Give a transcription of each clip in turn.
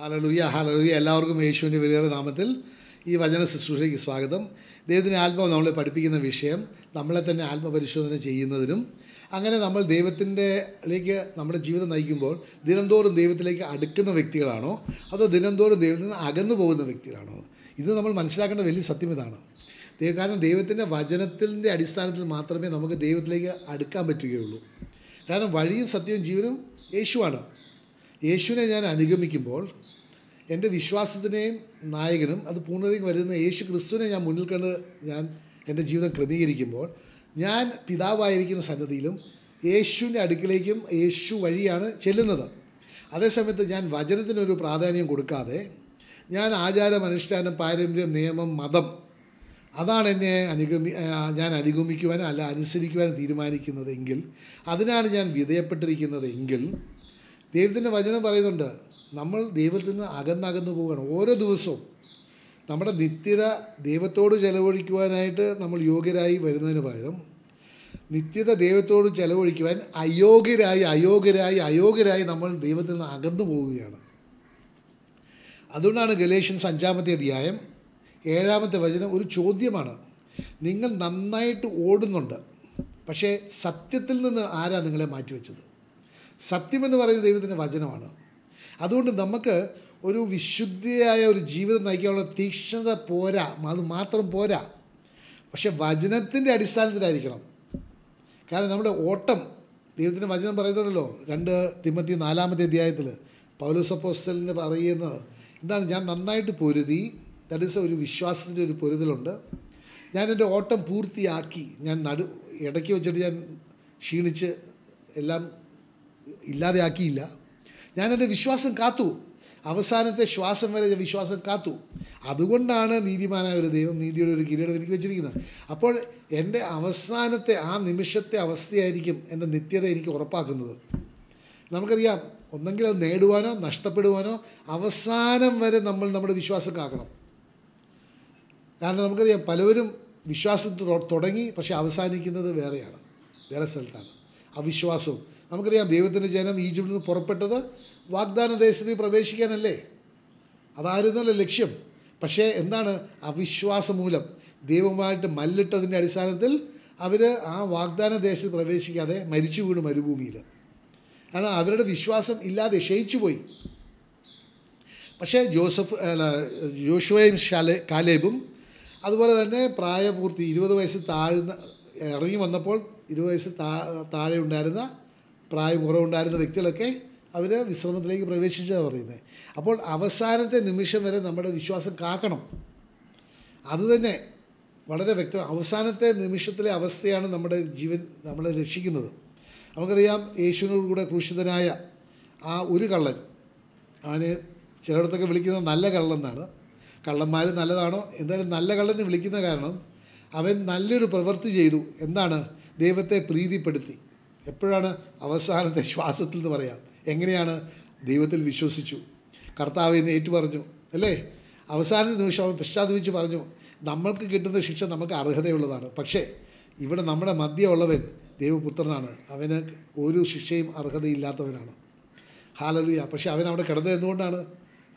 ഹാലലുയ ഹാലലുയ. എല്ലാവർക്കും യേശുവിന്റെ വലിയ നാമത്തിൽ ഈ വചന ശുശ്രൂഷയ്ക്ക് സ്വാഗതം. ദൈവത്തിന്റെ ആത്മാവ് നമ്മളെ പഠിപ്പിക്കുന്ന വിഷയം നമ്മളെ തന്നെ ആത്മപരിശോധന ചെയ്യുന്നതിനും അങ്ങനെ നമ്മൾ ദൈവത്തിന്റെ ദൈവത്തിന്റെലേക്ക് നമ്മുടെ ജീവിതം നയിക്കുമ്പോൾ ദിനംതോറും ദൈവത്തിലേക്ക് അടുക്കുന്ന വ്യക്തികളാണോ? അതോ ദിനംതോറും ദൈവത്തിൽ നിന്ന് അകന്നു പോകുന്ന വ്യക്തികളാണോ? ഇത് നമ്മൾ മനസ്സിലാക്കേണ്ട വലിയ സത്യം ഇതാണ്. കാരണം ദൈവത്തിന്റെ വചനത്തിന്റെ അടിസ്ഥാനത്തിൽ മാത്രമേ നമുക്ക് ദൈവത്തിലേക്ക് അടുക്കാൻ പറ്റുകയുള്ളൂ. കാരണം വഴിയും സത്യവും ജീവനും യേശുവാണ്. യേശുവിനെ ഞാൻ അനുഗമിക്കുമ്പോൾ എന്റെ വിശ്വാസത്തിനെയും നായകനും അത് പൂർണതയ്ക്ക് വരുന്ന യേശു ക്രിസ്തുവിനെ ഞാൻ മുന്നിൽ കണ്ട് ഞാൻ എന്റെ ജീവിതം ക്രമീകരിക്കുമ്പോൾ ഞാൻ പിതാവായിരിക്കുന്ന സന്നദ്ധിയിലും യേശുവിന്റെ അടുക്കിലേക്കും യേശു വഴിയാണ് ചെല്ലുന്നത്. അതേസമയത്ത് ഞാൻ വചനത്തിനൊരു പ്രാധാന്യം കൊടുക്കാതെ ഞാൻ ആചാരം അനുഷ്ഠാനം പാരമ്പര്യം നിയമം മതം അതാണ് എന്നെ അനുഗമി ഞാൻ അനുഗമിക്കുവാനും അല്ല അനുസരിക്കുവാനും തീരുമാനിക്കുന്നതെങ്കിൽ അതിനാണ് ഞാൻ വിധേയപ്പെട്ടിരിക്കുന്നതെങ്കിൽ ദൈവത്തിന്റെ വചനം പറയുന്നുണ്ട് നമ്മൾ ദൈവത്തിൽ നിന്ന് അകന്നകന്നു പോവുകയാണ് ഓരോ ദിവസവും. നമ്മുടെ നിത്യത ദൈവത്തോട് ചെലവഴിക്കുവാനായിട്ട് നമ്മൾ യോഗ്യരായി വരുന്നതിന് പകരം നിത്യത ദൈവത്തോട് ചെലവഴിക്കുവാൻ അയോഗ്യരായി അയോഗ്യരായി അയോഗ്യരായി നമ്മൾ ദൈവത്തിൽ നിന്ന് അകന്നു പോവുകയാണ്. അതുകൊണ്ടാണ് ഗലേഷ്യൻസ് അഞ്ചാമത്തെ അധ്യായം ഏഴാമത്തെ വചനം ഒരു ചോദ്യമാണ്. നിങ്ങൾ നന്നായിട്ട് ഓടുന്നുണ്ട് പക്ഷേ സത്യത്തിൽ നിന്ന് ആരാ നിങ്ങളെ മാറ്റിവെച്ചത്? സത്യമെന്ന് പറയുന്നത് ദൈവത്തിന്റെ വചനമാണ്. അതുകൊണ്ട് നമുക്ക് ഒരു വിശുദ്ധിയായ ഒരു ജീവിതം നയിക്കാനുള്ള തീക്ഷ്ണത പോരാ. അത് മാത്രം പോരാ. പക്ഷെ വചനത്തിന്റെ അടിസ്ഥാനത്തിലായിരിക്കണം. കാരണം നമ്മുടെ ഓട്ടം ദൈവത്തിന്റെ വചനം പറയുന്നുണ്ടല്ലോ രണ്ട് തിമ്മത്തി നാലാമത്തെ അധ്യായത്തിൽ പൗലോസപ്പോസ്റ്റലിന് പറയുന്നത് എന്താണ് ഞാൻ നന്നായിട്ട് പൊരുതി ദാറ്റ് ഈസ് ഒരു വിശ്വാസത്തിന്റെ ഒരു പൊരുതലുണ്ട്. ഞാൻ എന്റെ ഓട്ടം പൂർത്തിയാക്കി ഞാൻ നടു ഇടയ്ക്ക് വെച്ചിട്ട് ഞാൻ ക്ഷീണിച്ച് എല്ലാം ഇല്ലാതെയാക്കിയില്ല. ഞാൻ എന്റെ വിശ്വാസം കാത്തു. അവസാനത്തെ ശ്വാസം വരെ വിശ്വാസം കാത്തു. അതുകൊണ്ടാണ് നീതിമാനായ ഒരു ദൈവം നീതിയുടെ ഒരു കിരീടം എനിക്ക് വെച്ചിരിക്കുന്നത്. അപ്പോൾ എന്റെ അവസാനത്തെ ആ നിമിഷത്തെ അവസ്ഥയായിരിക്കും എന്റെ നിത്യത എനിക്ക് ഉറപ്പാക്കുന്നത്. നമുക്കറിയാം ഒന്നെങ്കിൽ അത് നേടുവാനോ നഷ്ടപ്പെടുവാനോ അവസാനം വരെ നമ്മൾ നമ്മുടെ വിശ്വാസം കാക്കണം. കാരണം നമുക്കറിയാം പലവരും വിശ്വാസം തുടങ്ങി പക്ഷേ അവസാനിക്കുന്നത് വേറെയാണ് വേറെ സ്ഥലത്താണ്. അവിശ്വാസവും നമുക്കറിയാം ദൈവത്തിന്റെ ജനം ഈജിപ്തിൽ നിന്ന് പുറപ്പെട്ടത് വാഗ്ദാന ദേശത്തിൽ പ്രവേശിക്കാനല്ലേ? അതായിരുന്നല്ലോ ലക്ഷ്യം. പക്ഷേ എന്താണ്? അവിശ്വാസം മൂലം. ദൈവമായിട്ട് മല്ലിട്ടതിന്റെ അടിസ്ഥാനത്തിൽ അവർ ആ വാഗ്ദാന ദേശത്ത് പ്രവേശിക്കാതെ മരിച്ചു വീണു മരുഭൂമിയിൽ കാരണം അവരുടെ വിശ്വാസം ഇല്ലാതെ ക്ഷയിച്ചു പോയി. പക്ഷേ ജോസഫ് അല്ല ജോഷുവയും കാലേബും അതുപോലെ തന്നെ പ്രായപൂർത്തി ഇരുപത് വയസ്സ് താഴ്ന്ന ഇറങ്ങി വന്നപ്പോൾ ഇരുപത് വയസ്സ് താ താഴെ ഉണ്ടായിരുന്ന പ്രായം കുറവുണ്ടായിരുന്ന വ്യക്തികളൊക്കെ അവർ വിശ്രമത്തിലേക്ക് പ്രവേശിച്ചതാണ് പറയുന്നത് അപ്പോൾ അവസാനത്തെ നിമിഷം വരെ നമ്മുടെ വിശ്വാസം കാക്കണം. അതുതന്നെ വളരെ വ്യക്തം അവസാനത്തെ നിമിഷത്തിലെ അവസ്ഥയാണ് നമ്മുടെ ജീവൻ നമ്മളെ രക്ഷിക്കുന്നത്. നമുക്കറിയാം യേശുവിനോട് കൂടെ ക്രൂശിതനായ ആ ഒരു കള്ളൻ. അവന് ചിലയിടത്തൊക്കെ വിളിക്കുന്നത് നല്ല കള്ളൻ എന്നാണ് കള്ളന്മാർ നല്ലതാണോ? എന്തായാലും നല്ല കള്ളൻ വിളിക്കുന്ന കാരണം അവൻ നല്ലൊരു പ്രവൃത്തി ചെയ്തു. എന്താണ്? ദൈവത്തെ പ്രീതിപ്പെടുത്തി. എപ്പോഴാണ് അവസാനത്തെ ശ്വാസത്തിൽ എന്ന് പറയാം. എങ്ങനെയാണ് ദൈവത്തിൽ വിശ്വസിച്ചു? കർത്താവ് എന്ന് ഏറ്റു പറഞ്ഞു അല്ലേ? അവസാന നിമിഷം അവൻ പശ്ചാത്തപിച്ച് പറഞ്ഞു നമ്മൾക്ക് കിട്ടുന്ന ശിക്ഷ നമുക്ക് അർഹതയുള്ളതാണ്. പക്ഷേ ഇവിടെ നമ്മുടെ മധ്യമുള്ളവൻ ദൈവപുത്രനാണ്. അവന് ഒരു ശിക്ഷയും അർഹതയില്ലാത്തവനാണ്. ഹാലലുയ. പക്ഷേ അവൻ അവിടെ കിടന്നത് എന്തുകൊണ്ടാണ്?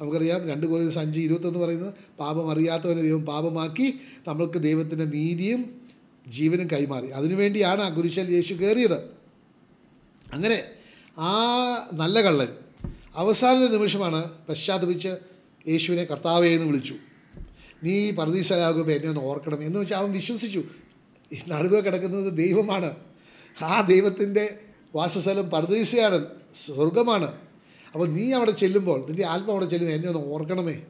നമുക്കറിയാം രണ്ട് കോരി സഞ്ചി ഇരുപത്തൊന്ന് പറയുന്നത് പാപം അറിയാത്തവനെ ദൈവം പാപമാക്കി നമ്മൾക്ക് ദൈവത്തിന്റെ നീതിയും ജീവനും കൈമാറി. അതിനുവേണ്ടിയാണ് ആ കുരിശൽ യേശു കയറിയത്. അങ്ങനെ ആ നല്ല കള്ളൻ അവസാന നിമിഷമാണ് പശ്ചാത്തപിച്ച് യേശുവിനെ കർത്താവേ എന്ന് വിളിച്ചു. നീ പർദീസലാകുമ്പോൾ എന്നെ ഒന്ന് ഓർക്കണം എന്ന് വെച്ചാൽ അവൻ വിശ്വസിച്ചു. നടുക കിടക്കുന്നത് ദൈവമാണ്. ആ ദൈവത്തിന്റെ വാസസ്ഥലം പർദീസയാണ് സ്വർഗമാണ് അപ്പോൾ നീ അവിടെ ചെല്ലുമ്പോൾ നിന്റെ ആത്മ അവിടെ ചെല്ലുമ്പോൾ എന്നെ ഒന്ന് ഓർക്കണമേ.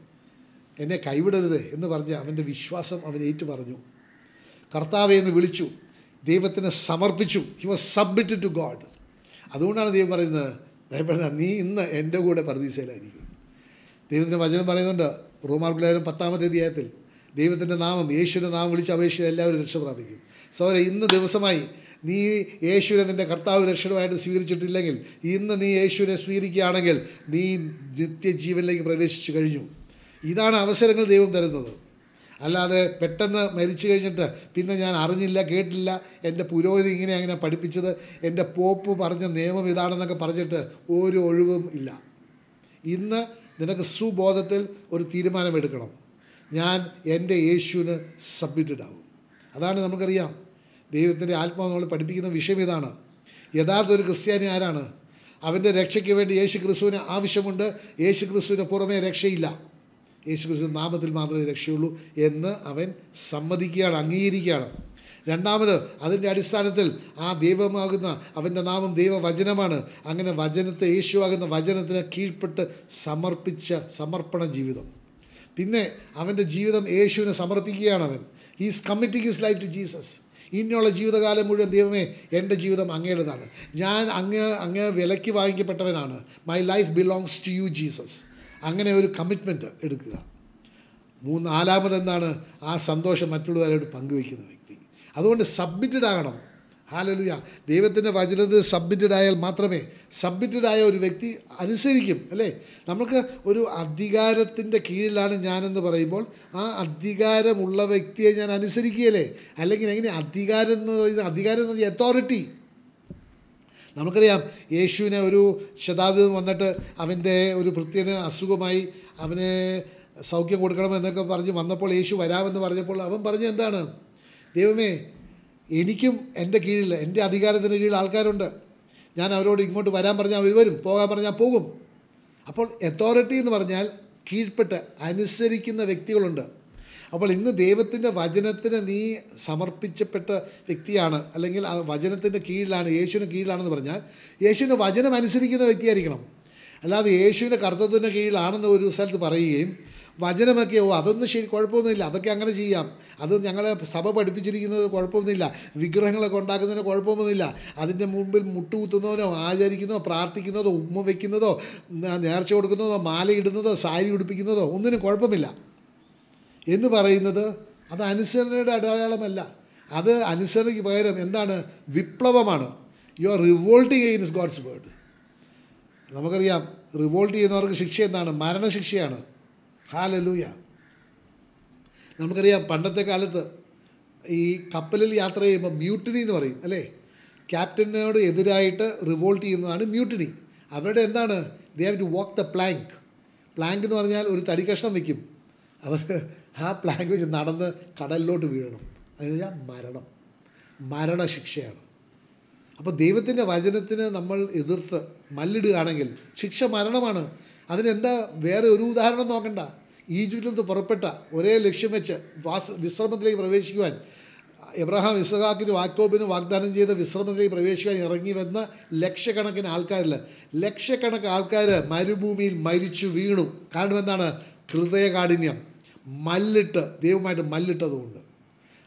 എന്നെ കൈവിടരുത് എന്ന് പറഞ്ഞ് അവന്റെ വിശ്വാസം അവൻ ഏറ്റു പറഞ്ഞു. കർത്താവെ എന്ന് വിളിച്ചു. ദൈവത്തിന് സമർപ്പിച്ചു. He was submitted to God അതുകൊണ്ടാണ് ദൈവം പറയുന്നത് ഭയപ്പെടേണ്ട നീ ഇന്ന് എന്റെ കൂടെ പ്രതീക്ഷയിലായിരിക്കും ദൈവത്തിന്റെ വചനം പറയുന്നുണ്ട് റോമാർക്കുലാരും പത്താമത്തെ അധ്യായത്തിൽ ദൈവത്തിന്റെ നാമം യേശുവിന്റെ നാമം വിളിച്ച് അപേക്ഷിച്ച് എല്ലാവരും രക്ഷ പ്രാപിക്കും. സൗര ഇന്ന് ദിവസമായി നീ യേശുവിനെ നിന്റെ കർത്താവ് രക്ഷണമായിട്ട് സ്വീകരിച്ചിട്ടില്ലെങ്കിൽ ഇന്ന് നീ യേശുവിനെ സ്വീകരിക്കുകയാണെങ്കിൽ നീ നിത്യജീവനിലേക്ക് പ്രവേശിച്ചു കഴിഞ്ഞു. ഇതാണ് അവസരങ്ങൾ ദൈവം തരുന്നത്. അല്ലാതെ പെട്ടെന്ന് മരിച്ചു കഴിഞ്ഞിട്ട് പിന്നെ ഞാൻ അറിഞ്ഞില്ല കേട്ടില്ല. എന്റെ പുരോഹിതി ഇങ്ങനെ അങ്ങനെ പഠിപ്പിച്ചത്. എന്റെ പോപ്പ് പറഞ്ഞ നിയമം ഇതാണെന്നൊക്കെ പറഞ്ഞിട്ട് ഒരു ഒഴിവും ഇല്ല. ഇന്ന് നിനക്ക് സുബോധത്തിൽ ഒരു തീരുമാനമെടുക്കണം. ഞാൻ എന്റെ യേശുവിന് സബ്മിറ്റഡ് ആകും അതാണ് നമുക്കറിയാം. ദൈവത്തിന്റെ ആത്മാവ് നമ്മൾ പഠിപ്പിക്കുന്ന വിഷയം ഇതാണ്. യഥാർത്ഥ ഒരു ക്രിസ്ത്യാനി ആരാണ്? അവന്റെ രക്ഷയ്ക്ക് വേണ്ടി യേശു ക്രിസ്തുവിന് ആവശ്യമുണ്ട്. യേശു ക്രിസ്തുവിന് പുറമേ രക്ഷയില്ല. യേശു ക്രിസ്തു നാമത്തിൽ മാത്രമേ രക്ഷയുള്ളൂ എന്ന് അവൻ സമ്മതിക്കുകയാണ് അംഗീകരിക്കുകയാണ്. രണ്ടാമത് അതിന്റെ അടിസ്ഥാനത്തിൽ ആ ദൈവമാകുന്ന അവന്റെ നാമം ദൈവവചനമാണ്. അങ്ങനെ വചനത്തെ യേശുവാകുന്ന വചനത്തിന് കീഴ്പ്പെട്ട് സമർപ്പിച്ച സമർപ്പണ ജീവിതം. പിന്നെ അവന്റെ ജീവിതം യേശുവിനെ സമർപ്പിക്കുകയാണ് അവൻ. He's committing his life to Jesus ഇനിയുള്ള ജീവിതകാലം മുഴുവൻ ദൈവമേ എന്റെ ജീവിതം അങ്ങയുടേതാണ്. ഞാൻ അങ്ങ് അങ്ങ് വിലയ്ക്ക് വാങ്ങിക്കപ്പെട്ടവനാണ്. My life belongs to you Jesus അങ്ങനെ ഒരു കമ്മിറ്റ്മെന്റ് എടുക്കുക. മൂന്ന് നാലാമതെന്താണ്? ആ സന്തോഷം മറ്റുള്ളവരോട് പങ്കുവയ്ക്കുന്ന വ്യക്തി. അതുകൊണ്ട് സബ്മിറ്റഡ് ആകണം. ഹാലലുയ ദൈവത്തിന്റെ വചനത്തിൽ സബ്മിറ്റഡ് ആയാൽ മാത്രമേ സബ്മിറ്റഡ് ആയ ഒരു വ്യക്തി അനുസരിക്കും അല്ലേ? നമുക്ക് ഒരു അധികാരത്തിന്റെ കീഴിലാണ് ഞാനെന്ന് പറയുമ്പോൾ ആ അധികാരമുള്ള വ്യക്തിയെ ഞാൻ അനുസരിക്കുകയല്ലേ? അല്ലെങ്കിൽ എങ്ങനെ? അധികാരം എന്ന് പറയുന്നത് അധികാരം എന്ന് പറഞ്ഞാൽ അതോറിറ്റി നമുക്കറിയാം യേശുവിനെ ഒരു ശതാബ്ദം വന്നിട്ട് അവന്റെ ഒരു ഭൃത്യന് അസുഖമായി അവന് സൗഖ്യം കൊടുക്കണമെന്നൊക്കെ പറഞ്ഞ് വന്നപ്പോൾ യേശു വരാമെന്ന് പറഞ്ഞപ്പോൾ അവൻ പറഞ്ഞു എന്താണ്? ദൈവമേ എനിക്കും എന്റെ കീഴിൽ എന്റെ അധികാരത്തിന് കീഴിൽ ആൾക്കാരുണ്ട്. ഞാൻ അവരോട് ഇങ്ങോട്ട് വരാൻ പറഞ്ഞാൽ അവർ വരും പോകാൻ പറഞ്ഞാൽ പോകും. അപ്പോൾ അതോറിറ്റി എന്ന് പറഞ്ഞാൽ കീഴ്പ്പെട്ട് അനുസരിക്കുന്ന വ്യക്തികളുണ്ട്. അപ്പോൾ ഇന്ന് ദൈവത്തിന്റെ വചനത്തിന് നീ സമർപ്പിച്ചപ്പെട്ട വ്യക്തിയാണ് അല്ലെങ്കിൽ ആ വചനത്തിന്റെ കീഴിലാണ് യേശുവിന് കീഴിലാണെന്ന് പറഞ്ഞാൽ യേശുവിന്റെ വചനം അനുസരിക്കുന്ന വ്യക്തിയായിരിക്കണം. അല്ലാതെ യേശുവിന്റെ കർത്തത്തിന്റെ കീഴിലാണെന്ന് ഒരു സ്ഥലത്ത് പറയുകയും വചനമൊക്കെ ഓ അതൊന്നും ശരി കുഴപ്പമൊന്നുമില്ല അതൊക്കെ അങ്ങനെ ചെയ്യാം. അത് ഞങ്ങളെ സഭ പഠിപ്പിച്ചിരിക്കുന്നത് കുഴപ്പമൊന്നുമില്ല വിഗ്രഹങ്ങളൊക്കെ ഉണ്ടാക്കുന്നതിന് കുഴപ്പമൊന്നുമില്ല. അതിന്റെ മുമ്പിൽ മുട്ടുകുത്തുന്നതോ ആചരിക്കുന്നതോ പ്രാർത്ഥിക്കുന്നതോ ഉമ്മ വയ്ക്കുന്നതോ നേർച്ച കൊടുക്കുന്നതോ മാലയിടുന്നതോ സാരി ഉടുപ്പിക്കുന്നതോ ഒന്നിനും കുഴപ്പമില്ല. എന്ന് പറയുന്നത് അത് അനുസരണയുടെ അടയാളമല്ല. അത് അനുസരണയ്ക്ക് പകരം എന്താണ്? വിപ്ലവമാണ്. You are revolting against God's word നമുക്കറിയാം റിവോൾട്ട് ചെയ്യുന്നവർക്ക് ശിക്ഷ എന്താണ്? മരണശിക്ഷയാണ്. ഹാലലൂയ നമുക്കറിയാം പണ്ടത്തെ കാലത്ത് ഈ കപ്പലിൽ യാത്ര ചെയ്യുമ്പോൾ മ്യൂട്ടിനി എന്ന് പറയും അല്ലേ? ക്യാപ്റ്റനോട് എതിരായിട്ട് റിവോൾട്ട് ചെയ്യുന്നതാണ് മ്യൂട്ടിനി അവരുടെ എന്താണ്? They have to walk the plank plank എന്ന് പറഞ്ഞാൽ ഒരു തടി കഷ്ണം വയ്ക്കും അവർ ആ ലാംഗ്വേജ് നടന്ന് കടലിലോട്ട് വീഴണം. അത് മരണം. മരണശിക്ഷയാണ്. അപ്പോൾ ദൈവത്തിന്റെ വചനത്തിന് നമ്മൾ എതിർത്ത് മല്ലിടുകയാണെങ്കിൽ ശിക്ഷ മരണമാണ്. അതിനെന്താ വേറെ ഒരു ഉദാഹരണം നോക്കണ്ട. ഈജിപ്തിൽ നിന്ന് പുറപ്പെട്ട ഒരേ ലക്ഷ്യം വെച്ച് വാസ വിശ്രമത്തിലേക്ക് പ്രവേശിക്കുവാൻ എബ്രഹാം ഇസഹാക്കിന് വാക്കോബിന് വാഗ്ദാനം ചെയ്ത വിശ്രമത്തിലേക്ക് പ്രവേശിക്കാൻ ഇറങ്ങി വന്ന ലക്ഷക്കണക്കിന് ആൾക്കാരിൽ ലക്ഷക്കണക്കിന് ആൾക്കാർ മരുഭൂമിയിൽ മരിച്ചു വീണു. കാരണം എന്താണ്? ഹൃദയകാഠിന്യം. മല്ലിട്ട് ദൈവമായിട്ട് മല്ലിട്ടതുകൊണ്ട്.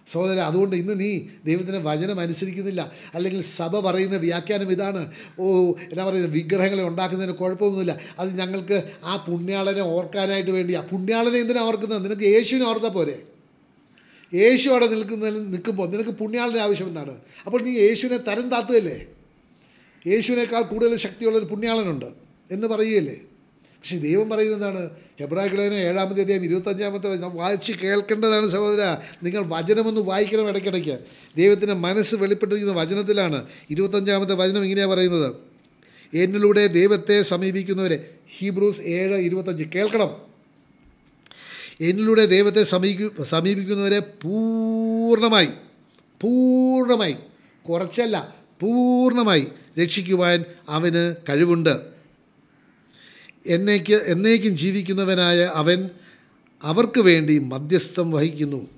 സഹോദര അതുകൊണ്ട് ഇന്ന് നീ ദൈവത്തിന്റെ വചനം അനുസരിക്കുന്നില്ല. അല്ലെങ്കിൽ സഭ പറയുന്ന വ്യാഖ്യാനം ഇതാണ്. ഓ എന്നാ പറയുന്നത്? വിഗ്രഹങ്ങളെ ഉണ്ടാക്കുന്നതിന് കുഴപ്പമൊന്നുമില്ല. അത് ഞങ്ങൾക്ക് ആ പുണ്യാളനെ ഓർക്കാനായിട്ട് ആ പുണ്യാളനെ എന്തിനാണ് ഓർക്കുന്നത്? നിനക്ക് യേശുവിനെ ഓർത്താൽ പോരെ. യേശു അവിടെ നിൽക്കുന്നതിൽ നിൽക്കുമ്പോൾ നിനക്ക് പുണ്യാളന്റെ ആവശ്യം എന്താണ്? അപ്പോൾ നീ യേശുവിനെ തരം താത്തുകയല്ലേ യേശുവിനേക്കാൾ കൂടുതൽ ശക്തിയുള്ളൊരു പുണ്യാളനുണ്ട് എന്ന് പറയുകയല്ലേ? പക്ഷേ ദൈവം പറയുന്നത് എന്താണ്? ഹെബ്രാഹിലേനെ ഏഴാമത്തെ അധ്യായം ഇരുപത്തഞ്ചാമത്തെ വായിച്ച് കേൾക്കേണ്ടതാണ് സഹോദര. നിങ്ങൾ വചനമൊന്ന് വായിക്കണം ഇടയ്ക്കിടയ്ക്ക്. ദൈവത്തിന്റെ മനസ്സ് വെളിപ്പെട്ടിരിക്കുന്ന വചനത്തിലാണ് ഇരുപത്തഞ്ചാമത്തെ വചനം ഇങ്ങനെയാണ് പറയുന്നത്. എന്നിലൂടെ ദൈവത്തെ സമീപിക്കുന്നവരെ ഹീബ്രൂസ് ഏഴ് ഇരുപത്തഞ്ച്. കേൾക്കണം. എന്നിലൂടെ ദൈവത്തെ സമീപി സമീപിക്കുന്നവരെ പൂർണമായി പൂർണമായി കുറച്ചല്ല പൂർണമായി രക്ഷിക്കുവാൻ അവന് കഴിവുണ്ട്. എന്നേക്ക് എന്നേക്കും ജീവിക്കുന്നവനായ അവൻ അവർക്ക് വേണ്ടി മധ്യസ്ഥം വഹിക്കുന്നു.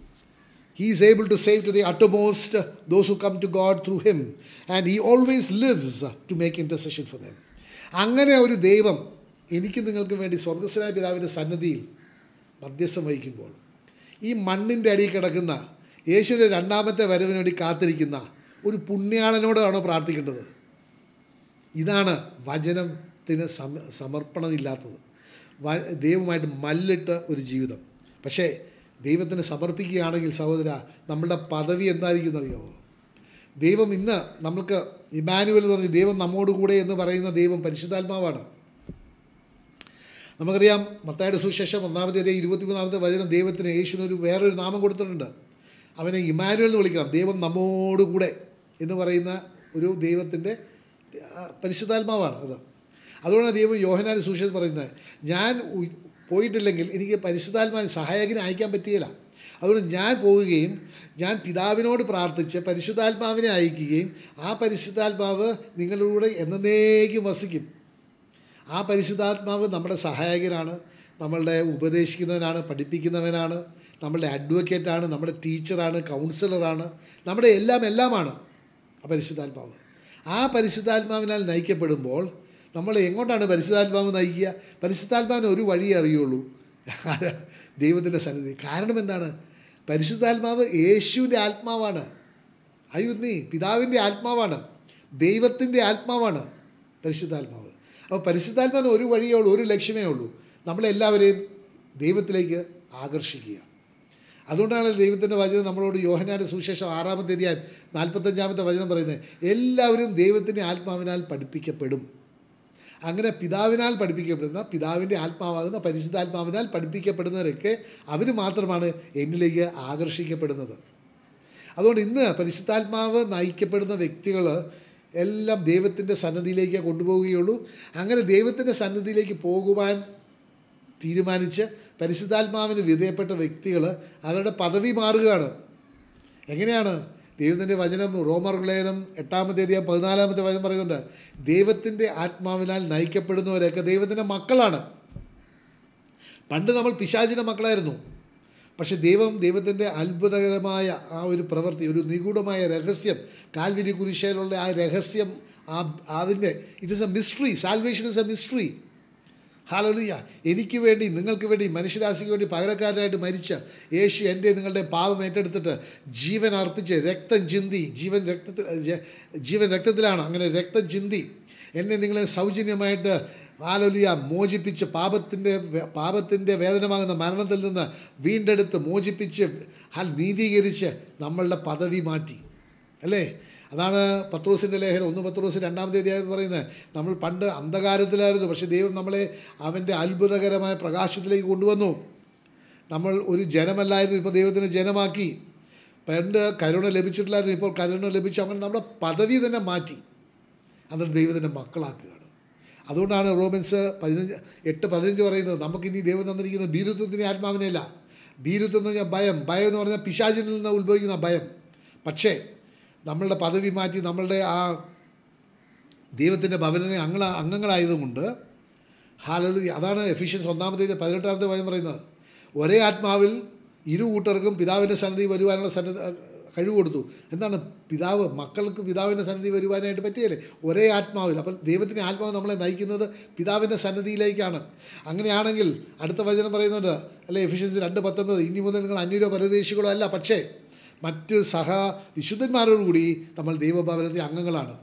He is able to save to the uttermost those who come to God through him and he always lives to make intercession for them അങ്ങനെ ഒരു ദൈവം എനിക്ക് നിങ്ങൾക്ക് വേണ്ടി സ്വർഗസ്വനായ പിതാവിന്റെ സന്നദ്ധിയിൽ മധ്യസ്ഥം വഹിക്കുമ്പോൾ ഈ മണ്ണിന്റെ അടിയിൽ കിടക്കുന്ന യേശുവിന്റെ രണ്ടാമത്തെ വരവിന് വേണ്ടി കാത്തിരിക്കുന്ന ഒരു പുണ്യാളനോടാണോ പ്രാർത്ഥിക്കേണ്ടത്? ഇതാണ് വചനത്തിന് സമ സമർപ്പണമില്ലാത്തത്. ദൈവമായിട്ട് മല്ലിട്ട ഒരു ജീവിതം. പക്ഷേ ദൈവത്തിന് സമർപ്പിക്കുകയാണെങ്കിൽ സഹോദര നമ്മളുടെ പദവി എന്തായിരിക്കും എന്നറിയാമോ ദൈവം ഇന്ന് നമ്മൾക്ക് ഇമാനുവൽ എന്ന് പറഞ്ഞ് ദൈവം നമ്മോട് കൂടെ എന്ന് പറയുന്ന ദൈവം പരിശുദ്ധാത്മാവാണ്. നമുക്കറിയാം മത്തായുടെ സുശേഷം ഒന്നാമത്തെ അതേ ഇരുപത്തിമൂന്നാമത്തെ വചനം ദൈവത്തിന് യേശുവിനൊരു വേറൊരു നാമം കൊടുത്തിട്ടുണ്ട്. അവനെ ഇമാനുവൽ എന്ന് വിളിക്കണം. ദൈവം നമ്മോട് കൂടെ എന്ന് പറയുന്ന ഒരു ദൈവത്തിന്റെ പരിശുദ്ധാത്മാവാണ് അത്. അതുകൊണ്ടാണ് ദൈവം യോഹനാൻ സൂക്ഷിച്ച് പറയുന്നത് ഞാൻ പോയിട്ടില്ലെങ്കിൽ എനിക്ക് പരിശുദ്ധാത്മാവിന് സഹായകനെ അയക്കാൻ പറ്റുകയില്ല. അതുകൊണ്ട് ഞാൻ പോവുകയും ഞാൻ പിതാവിനോട് പ്രാർത്ഥിച്ച് പരിശുദ്ധാത്മാവിനെ അയക്കുകയും ആ പരിശുദ്ധാത്മാവ് നിങ്ങളിലൂടെ എന്നേക്കും വസിക്കും. ആ പരിശുദ്ധാത്മാവ് നമ്മുടെ സഹായകനാണ് നമ്മളുടെ ഉപദേശിക്കുന്നവനാണ് പഠിപ്പിക്കുന്നവനാണ് നമ്മളുടെ അഡ്വക്കേറ്റാണ് നമ്മുടെ ടീച്ചറാണ് കൗൺസിലറാണ് നമ്മുടെ എല്ലാം എല്ലാമാണ് ആ പരിശുദ്ധാത്മാവ്. ആ പരിശുദ്ധാത്മാവിനാൽ നയിക്കപ്പെടുമ്പോൾ നമ്മൾ എങ്ങോട്ടാണ് പരിശുദ്ധാത്മാവ് നയിക്കുക? പരിശുദ്ധാത്മാവിന് ഒരു വഴിയേ അറിയുള്ളൂ. ദൈവത്തിന്റെ സന്നിധി. കാരണം എന്താണ്? പരിശുദ്ധാത്മാവ് യേശുവിന്റെ ആത്മാവാണ്. അയുന്നീ പിതാവിന്റെ ആത്മാവാണ്. ദൈവത്തിന്റെ ആത്മാവാണ് പരിശുദ്ധാത്മാവ്. അപ്പോൾ പരിശുദ്ധാത്മാവിന് ഒരു വഴിയേ ഉള്ളൂ ഒരു ലക്ഷ്യമേ ഉള്ളൂ. നമ്മളെല്ലാവരെയും ദൈവത്തിലേക്ക് ആകർഷിക്കുക. അതുകൊണ്ടാണ് ദൈവത്തിന്റെ വചനം നമ്മളോട് യോഹനാന്റെ സുവിശേഷം ആറാമത്തെ അധ്യായം നാൽപ്പത്തഞ്ചാമത്തെ വചനം പറയുന്നത് എല്ലാവരും ദൈവത്തിന്റെ ആത്മാവിനാൽ പഠിപ്പിക്കപ്പെടും. അങ്ങനെ പിതാവിനാൽ പഠിപ്പിക്കപ്പെടുന്ന പിതാവിന്റെ ആത്മാവാകുന്ന പരിശുദ്ധാത്മാവിനാൽ പഠിപ്പിക്കപ്പെടുന്നവരൊക്കെ അവർ മാത്രമാണ് എന്നിലേക്ക് ആകർഷിക്കപ്പെടുന്നത്. അതുകൊണ്ട് ഇന്ന് പരിശുദ്ധാത്മാവ് നയിക്കപ്പെടുന്ന വ്യക്തികൾ എല്ലാം ദൈവത്തിന്റെ സന്നദ്ധിയിലേക്ക് കൊണ്ടുപോവുകയുള്ളൂ. അങ്ങനെ ദൈവത്തിന്റെ സന്നദ്ധിയിലേക്ക് പോകുവാൻ തീരുമാനിച്ച് പരിശുദ്ധാത്മാവിന് വിധേയപ്പെട്ട വ്യക്തികൾ അവരുടെ പദവി മാറുകയാണ്. എങ്ങനെയാണ്? ദൈവത്തിന്റെ വചനം റോമർ ലേഖനം എട്ടാമത്തെ അധികം പതിനാലാമത്തെ വചനം പറയുന്നുണ്ട്. ദൈവത്തിന്റെ ആത്മാവിനാൽ നയിക്കപ്പെടുന്നവരൊക്കെ ദൈവത്തിന്റെ മക്കളാണ്. പണ്ട് നമ്മൾ പിശാചിന്റെ മക്കളായിരുന്നു. പക്ഷെ ദൈവം ദൈവത്തിന്റെ അത്ഭുതകരമായ ആ ഒരു പ്രവൃത്തി ഒരു നിഗൂഢമായ രഹസ്യം കാൽവിരി കുരിശയിലുള്ള ആ രഹസ്യം ആ അതിന്റെ it is a mystery salvation is a mystery hallelujah. എനിക്ക് വേണ്ടി നിങ്ങൾക്ക് വേണ്ടി മനുഷ്യരാശിക്ക് വേണ്ടി പകരക്കാരനായിട്ട് മരിച്ച യേശു എന്റെ നിങ്ങളുടെ പാപം ഏറ്റെടുത്തിട്ട് ജീവൻ അർപ്പിച്ച് രക്തം ചിന്തി ജീവൻ രക്തത്തിൽ ജീവൻ രക്തത്തിലാണ്. അങ്ങനെ രക്തം ചിന്തി എന്നെ നിങ്ങളെ സൗജന്യമായിട്ട് ആലോലിയ മോചിപ്പിച്ച് പാപത്തിന്റെ പാപത്തിന്റെ വേദനമാകുന്ന മരണത്തിൽ നിന്ന് വീണ്ടെടുത്ത് മോചിപ്പിച്ച് നീതീകരിച്ച് നമ്മളുടെ പദവി മാറ്റി. അല്ലേ? അതാണ് പത്രോസിന്റെ ലേഖനം. ഒന്ന് പത്രോസ് രണ്ടാമത്തെ അധ്യായം പറയുന്നത്. നമ്മൾ പണ്ട് അന്ധകാരത്തിലായിരുന്നു. പക്ഷേ ദൈവം നമ്മളെ അവന്റെ അത്ഭുതകരമായ പ്രകാശത്തിലേക്ക് കൊണ്ടുവന്നു. നമ്മൾ ഒരു ജനമല്ലായിരുന്നു. ഇപ്പോൾ ദൈവത്തിന് ജനമാക്കി. പണ്ട് കരുണ ലഭിച്ചിട്ടില്ലായിരുന്നു. ഇപ്പോൾ കരുണ ലഭിച്ചു. അങ്ങനെ നമ്മുടെ പദവി തന്നെ മാറ്റി. എന്നിട്ട് ദൈവത്തിന്റെ മക്കളാക്കുകയാണ്. അതുകൊണ്ടാണ് റോമൻസ് പതിനഞ്ച് എട്ട് പതിനഞ്ച് പറയുന്നത്. നമുക്കിനി ദൈവം തന്നിരിക്കുന്ന ഭീരുത്വത്തിന്റെ ആത്മാവിനെയല്ല ഭീരുത്വം എന്ന് പറഞ്ഞാൽ ഭയം. ഭയം എന്ന് പറഞ്ഞാൽ പിശാചിൽ നിന്ന് ഉത്ഭവിക്കുന്ന ഭയം. പക്ഷേ നമ്മളുടെ പദവി മാറ്റി നമ്മളുടെ ആ ദൈവത്തിന്റെ ഭവനത്തിന് അംഗ അംഗങ്ങളായതുകൊണ്ട് ഹാലലു അതാണ് എഫിഷ്യൻസ് ഒന്നാമത്തേത് പതിനെട്ടാമത്തെ വചനം പറയുന്നത്. ഒരേ ആത്മാവിൽ ഇരു കൂട്ടർക്കും പിതാവിന്റെ സന്നിധി വരുവാനുള്ള സന്നദ്ധ കഴിവ് കൊടുത്തു. എന്താണ്? പിതാവ് മക്കൾക്ക് പിതാവിന്റെ സന്നിധി വരുവാനായിട്ട് പറ്റിയല്ലേ? ഒരേ ആത്മാവിൽ. അപ്പോൾ ദൈവത്തിന്റെ ആത്മാവ് നമ്മളെ നയിക്കുന്നത് പിതാവിന്റെ സന്നദ്ധിയിലേക്കാണ് അങ്ങനെയാണെങ്കിൽ അടുത്ത വചനം പറയുന്നുണ്ട് അല്ലെ എഫിഷ്യൻസി രണ്ട് പത്തൊൻപത് ഇനി മുതൽ നിങ്ങൾ അന്യരോ പരദേശികളോ അല്ല പക്ഷേ മറ്റ് സഹ വിശുദ്ധന്മാരോടുകൂടി നമ്മൾ ദൈവഭവനത്തെ അംഗങ്ങളാണ്.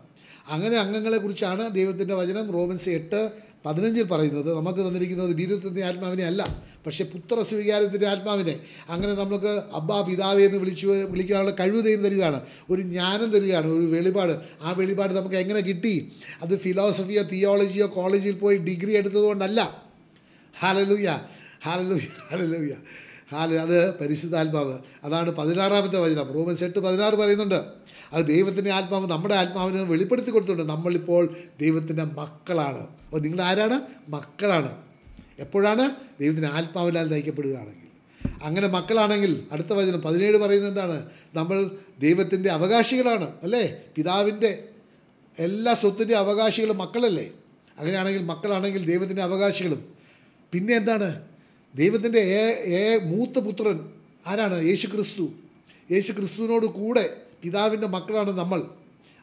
അങ്ങനെ അംഗങ്ങളെക്കുറിച്ചാണ് ദൈവത്തിന്റെ വചനം റോമൻസ് എട്ട് പതിനഞ്ചിൽ പറയുന്നത്. നമുക്ക് തന്നിരിക്കുന്നത് ബീരുത്വത്തിന്റെ ആത്മാവിനെ അല്ല പക്ഷേ പുത്ര സ്വീകാരത്തിന്റെ ആത്മാവിനെ. അങ്ങനെ നമുക്ക് അബ്ബാ പിതാവേ എന്ന് വിളിച്ചു വിളിക്കാനുള്ള കഴിവ് ദൈവം തരികയാണ് ഒരു ജ്ഞാനം തരികയാണ് ഒരു വെളിപാട്. ആ വെളിപാട് നമുക്ക് എങ്ങനെ കിട്ടി? അത് ഫിലോസഫിയോ തിയോളജിയോ കോളേജിൽ പോയി ഡിഗ്രി എടുത്തതുകൊണ്ടല്ല. ഹാലലൂയ ഹാലലൂയ ഹാലലൂയ ഹാല അത് പരിശുദ്ധാത്മാവ്. അതാണ് പതിനാറാമത്തെ വചനം. റോമൻസ് എട്ട് പതിനാറ് പറയുന്നുണ്ട്. അത് ദൈവത്തിന്റെ ആത്മാവ് നമ്മുടെ ആത്മാവിന് വെളിപ്പെടുത്തി കൊടുത്തിട്ടുണ്ട്. നമ്മളിപ്പോൾ ദൈവത്തിന്റെ മക്കളാണ്. അപ്പോൾ നിങ്ങൾ ആരാണ്? മക്കളാണ്. എപ്പോഴാണ്? ദൈവത്തിന്റെ ആത്മാവിനാൽ നയിക്കപ്പെടുകയാണെങ്കിൽ അങ്ങനെ മക്കളാണെങ്കിൽ അടുത്ത വചനം പതിനേഴ് പറയുന്നത് എന്താണ്? നമ്മൾ ദൈവത്തിന്റെ അവകാശികളാണ് അല്ലേ? പിതാവിന്റെ എല്ലാ സ്വത്തിന്റെ അവകാശികളും മക്കളല്ലേ? അങ്ങനെയാണെങ്കിൽ മക്കളാണെങ്കിൽ ദൈവത്തിന്റെ അവകാശികളും. പിന്നെ എന്താണ്? ദൈവത്തിന്റെ ഏ ഏ മൂത്ത പുത്രൻ ആരാണ്? യേശു ക്രിസ്തു യേശു ക്രിസ്തുവിനോട് കൂടെ പിതാവിന്റെ മക്കളാണ് നമ്മൾ.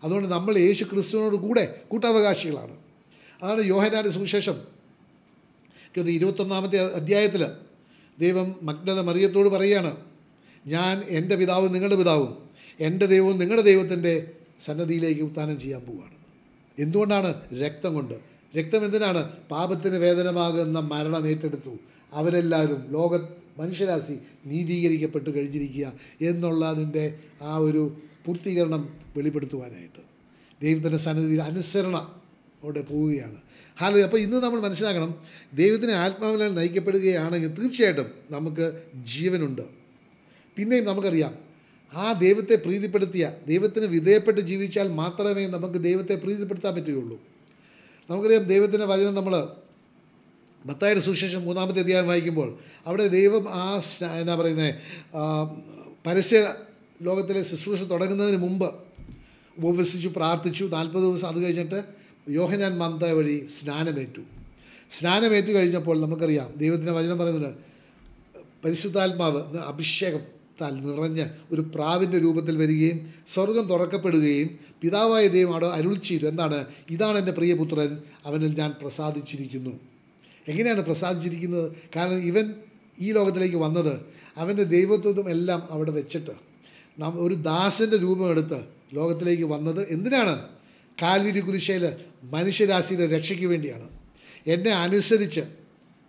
അതുകൊണ്ട് നമ്മൾ യേശു ക്രിസ്തുവിനോട് കൂടെ കൂട്ടവകാശികളാണ്. അതാണ് യോഹനാന്റെ സുവിശേഷം. ഇരുപത്തൊന്നാമത്തെ അധ്യായത്തിൽ ദൈവം മഗ്നത മറിയത്തോട് പറയുകയാണ് ഞാൻ എന്റെ പിതാവും നിങ്ങളുടെ പിതാവും എന്റെ ദൈവവും നിങ്ങളുടെ ദൈവത്തിന്റെ സന്നദ്ധിയിലേക്ക് ഉത്താനം ചെയ്യാൻ പോവുകയാണ് എന്തുകൊണ്ടാണ്? രക്തം കൊണ്ട്. രക്തം എന്തിനാണ്? പാപത്തിന് വേദനമാകുന്ന മരണം ഏറ്റെടുത്തു. അവരെല്ലാവരും ലോക മനുഷ്യരാശി നീതീകരിക്കപ്പെട്ട് കഴിഞ്ഞിരിക്കുക എന്നുള്ളതിന്റെ ആ ഒരു പൂർത്തീകരണം വെളിപ്പെടുത്തുവാനായിട്ട്. ദൈവത്തിന്റെ സന്നിധിയിൽ അനുസരണ അവിടെ പോവുകയാണ്. ഹാലോ അപ്പോൾ ഇന്ന് നമ്മൾ മനസ്സിലാക്കണം ദൈവത്തിന്റെ ആത്മാവിനാൽ നയിക്കപ്പെടുകയാണെങ്കിൽ തീർച്ചയായിട്ടും നമുക്ക് ജീവനുണ്ട്. പിന്നെയും നമുക്കറിയാം ആ ദൈവത്തെ പ്രീതിപ്പെടുത്തിയ ദൈവത്തിന് വിധേയപ്പെട്ട് ജീവിച്ചാൽ മാത്രമേ നമുക്ക് ദൈവത്തെ പ്രീതിപ്പെടുത്താൻ പറ്റുകയുള്ളൂ. നമുക്കറിയാം ദൈവത്തിന്റെ വചനം നമ്മൾ മത്തായുടെ സുവിശേഷം മൂന്നാമത്തെ അധ്യായം വായിക്കുമ്പോൾ അവിടെ ദൈവം ആ എന്നാ പറയുന്നത് പരസ്യ ലോകത്തിലെ ശുശ്രൂഷ തുടങ്ങുന്നതിന് മുമ്പ് ഉപവസിച്ചു പ്രാർത്ഥിച്ചു. നാൽപ്പത് ദിവസം അത് കഴിഞ്ഞിട്ട് യോഹനാൻ മന്ത വഴി സ്നാനമേറ്റു. സ്നാനമേറ്റു കഴിഞ്ഞപ്പോൾ നമുക്കറിയാം ദൈവത്തിന്റെ വചനം പറയുന്നുണ്ട് പരിശുദ്ധാത്മാവ് അഭിഷേകം അഭിഷേകത്താൽ നിറഞ്ഞ് ഒരു പ്രാവിന്റെ രൂപത്തിൽ വരികയും സ്വർഗം തുറക്കപ്പെടുകയും പിതാവായ ദൈവം അവിടെ അരുൾ എന്താണ്? ഇതാണ് എന്റെ പ്രിയപുത്രൻ അവനിൽ ഞാൻ പ്രസാദിച്ചിരിക്കുന്നു. എങ്ങനെയാണ് പ്രസാദിച്ചിരിക്കുന്നത്? കാരണം ഇവൻ ഈ ലോകത്തിലേക്ക് വന്നത് അവന്റെ ദൈവത്വം എല്ലാം അവിടെ വെച്ചിട്ട് നാം ഒരു ദാസന്റെ രൂപമെടുത്ത് ലോകത്തിലേക്ക് വന്നത് എന്തിനാണ്? കാൽവിരി കുരിശയിൽ മനുഷ്യരാശിയുടെ രക്ഷയ്ക്ക് വേണ്ടിയാണ്. എന്നെ അനുസരിച്ച്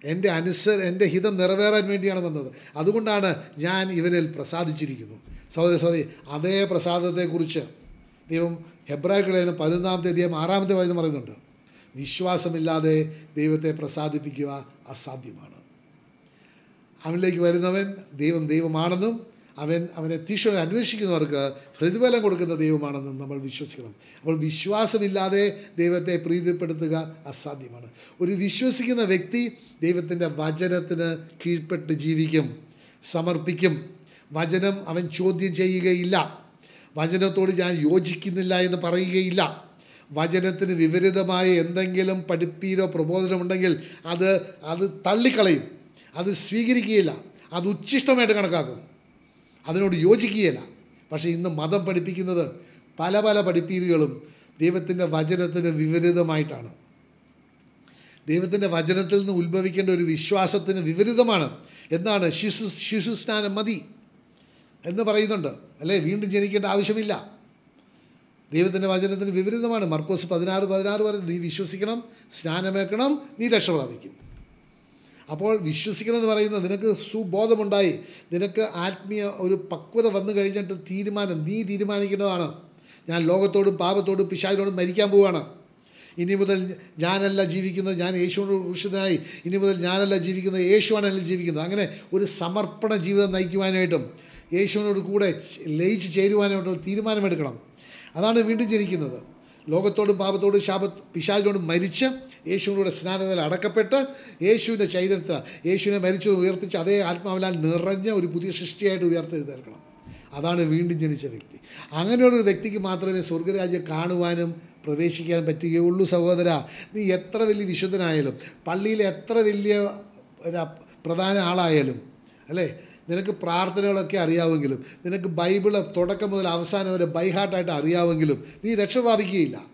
എന്റെ അനുസ എന്റെ ഹിതം നിറവേറാൻ വേണ്ടിയാണ് വന്നത്. അതുകൊണ്ടാണ് ഞാൻ ഇവനിൽ പ്രസാദിച്ചിരിക്കുന്നു. സഹോദര സഹോദരി അതേ പ്രസാദത്തെക്കുറിച്ച് ദൈവം ഹെബ്രാഹികളേനും പതിനൊന്നാമത്തെ അധ്യായം ആറാമത്തെ വയസ്സെന്ന് പറയുന്നുണ്ട്. വിശ്വാസമില്ലാതെ ദൈവത്തെ പ്രസാദിപ്പിക്കുക അസാധ്യമാണ്. അവനിലേക്ക് വരുന്നവൻ ദൈവം ദൈവമാണെന്നും അവൻ അവനെ തീക്ഷണ അന്വേഷിക്കുന്നവർക്ക് പ്രതിഫലം കൊടുക്കുന്ന ദൈവമാണെന്നും നമ്മൾ വിശ്വസിക്കണം. അപ്പോൾ വിശ്വാസമില്ലാതെ ദൈവത്തെ പ്രീതിപ്പെടുത്തുക അസാധ്യമാണ്. ഒരു വിശ്വസിക്കുന്ന വ്യക്തി ദൈവത്തിന്റെ വചനത്തിന് കീഴ്പ്പെട്ട് ജീവിക്കും സമർപ്പിക്കും. വചനം അവൻ ചോദ്യം ചെയ്യുകയില്ല. വചനത്തോട് ഞാൻ യോജിക്കുന്നില്ല എന്ന് പറയുകയില്ല. വചനത്തിന് വിപരീതമായ എന്തെങ്കിലും പഠിപ്പീരോ പ്രബോധനമുണ്ടെങ്കിൽ അത് അത് തള്ളിക്കളയും. അത് സ്വീകരിക്കുകയില്ല. അത് ഉച്ഛിഷ്ടമായിട്ട് കണക്കാക്കും. അതിനോട് യോജിക്കുകയില്ല. പക്ഷേ ഇന്ന് മതം പഠിപ്പിക്കുന്നത് പല പല പഠിപ്പീരുകളും ദൈവത്തിന്റെ വചനത്തിന് വിപരീതമായിട്ടാണ്. ദൈവത്തിന്റെ വചനത്തിൽ നിന്ന് ഉത്ഭവിക്കേണ്ട ഒരു വിശ്വാസത്തിന് വിപരീതമാണ്. എന്നാണ് ശിശു ശിശുസ്നാനം മതി എന്ന് പറയുന്നുണ്ട്. അല്ലേ? വീണ്ടും ജനിക്കേണ്ട ആവശ്യമില്ല. ദൈവത്തിന്റെ വചനത്തിന് വിപരീതമാണ്. മർക്കോസ് പതിനാറ് പതിനാറ് പറയുന്നത് നീ വിശ്വസിക്കണം സ്നാനമേക്കണം നീ രക്ഷ പ്രാപിക്കും. അപ്പോൾ വിശ്വസിക്കണം എന്ന് പറയുന്നത് നിനക്ക് സുബോധമുണ്ടായി. നിനക്ക് ആത്മീയ ഒരു പക്വത വന്നു കഴിഞ്ഞിട്ട് തീരുമാനം നീ തീരുമാനിക്കേണ്ടതാണ്. ഞാൻ ലോകത്തോടും പാപത്തോടും പിശാചിനോടും മരിക്കാൻ പോവുകയാണ്. ഇനി മുതൽ ഞാനല്ല ജീവിക്കുന്നത് ഞാൻ യേശുവിനോട് ക്രൂശിതനായി. ഇനി മുതൽ ഞാനല്ല ജീവിക്കുന്നത് യേശുവാണ് എന്നിൽ ജീവിക്കുന്നത്. അങ്ങനെ ഒരു സമർപ്പണ ജീവിതം നയിക്കുവാനായിട്ടും യേശുവിനോട് കൂടെ ലയിച്ച് ചേരുവാനായിട്ടുള്ള തീരുമാനമെടുക്കണം. അതാണ് വീണ്ടും ജനിക്കുന്നത്. ലോകത്തോടും പാപത്തോടും ശാപ പിശാചോടും മരിച്ച് യേശുവിനോട് സ്നാനത്തിൽ അടക്കപ്പെട്ട് യേശുവിന്റെ ചൈതന്യത്തെ യേശുവിനെ മരിച്ചു ഉയർപ്പിച്ച് അതേ ആത്മാവിലാൽ നിറഞ്ഞ ഒരു പുതിയ സൃഷ്ടിയായിട്ട് ഉയർത്തെഴുന്നേൽക്കണം. അതാണ് വീണ്ടും ജനിച്ച വ്യക്തി. അങ്ങനെയുള്ളൊരു വ്യക്തിക്ക് മാത്രമേ സ്വർഗരാജ്യം കാണുവാനും പ്രവേശിക്കാൻ പറ്റുകയുള്ളൂ സഹോദര. നീ എത്ര വലിയ വിശുദ്ധനായാലും പള്ളിയിൽ എത്ര വലിയ ഒരു പ്രധാന ആളായാലും അല്ലേ? നിനക്ക് പ്രാർത്ഥനകളൊക്കെ അറിയാമെങ്കിലും നിനക്ക് ബൈബിൾ തുടക്കം മുതൽ അവസാനം വരെ ബൈഹാർട്ടായിട്ട് അറിയാമെങ്കിലും നീ രക്ഷ പ്രാപിക്കുകയില്ല.